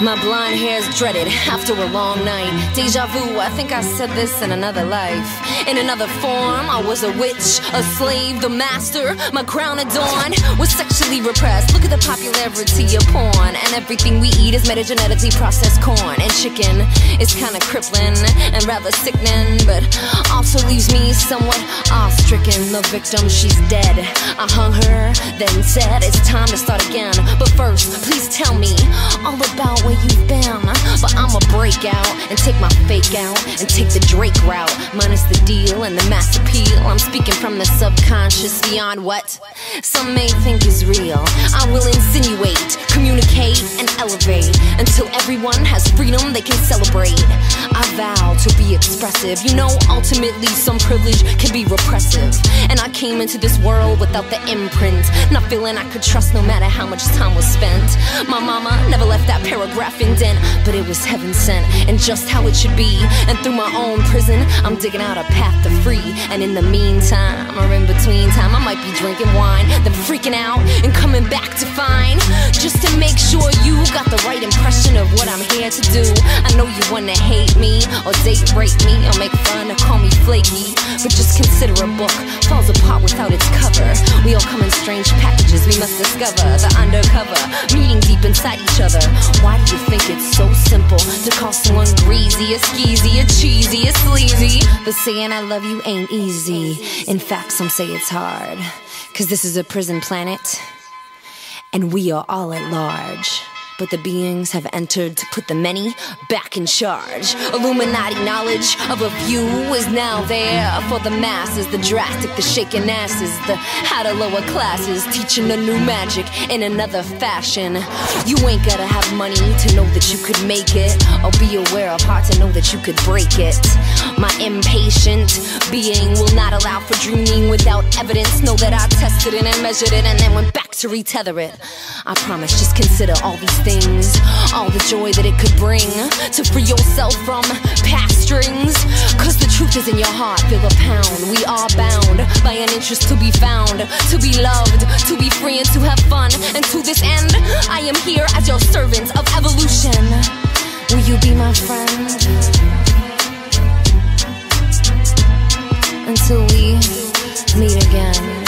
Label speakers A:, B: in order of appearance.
A: My blonde hair's dreaded after a long night. Deja vu, I think I said this in another life. In another form, I was a witch, a slave, the master. My crown adorned was sexually repressed. Look at the popularity of porn. And everything we eat is metagenetically processed corn and chicken. It's kinda crippling and rather sickening, but also leaves me somewhat awe-stricken. The victim, she's dead. I hung her, then said it's time to start again. But first, please tell me all about where you've been. But I'ma break out and take my fake out and take the Drake route. Minus the deal and the mass appeal. I'm speaking from the subconscious beyond what some may think is real. I will insinuate, communicate, and elevate until everyone has freedom they can celebrate. I vow to be expressive. You know, ultimately, some privilege can be repressive. Came into this world without the imprint, not feeling I could trust no matter how much time was spent. My mama never left that paragraph indent, but it was heaven sent and just how it should be. And through my own prison, I'm digging out a path to free. And in the meantime, or in between time, I might be drinking wine, then freaking out and coming back to find just to make sure you got the right impression of what I'm here to do. Or date rape me or make fun or call me flaky, but just consider a book falls apart without its cover. We all come in strange packages. We must discover the undercover meeting deep inside each other. Why do you think it's so simple to call someone greasy, a skeezy, a cheesy, a sleazy? But saying I love you ain't easy. In fact, some say it's hard. Cause this is a prison planet, and we are all at large. But the beings have entered to put the many back in charge. Illuminati knowledge of a few is now there for the masses. The drastic, the shaking asses, the how to lower classes, teaching a new magic in another fashion. You ain't gotta have money to know that you could make it, or be aware of heart to know that you could break it. My impatient being will not allow for dreaming without evidence. Know that I tested it and measured it and then went back to retether it. I promise, just consider all these things, all the joy that it could bring to free yourself from past strings. Cause the truth is in your heart, feel a pound. We are bound by an interest to be found, to be loved, to be free, and to have fun. And to this end, I am here as your servant of evolution. Will you be my friend? until we meet again.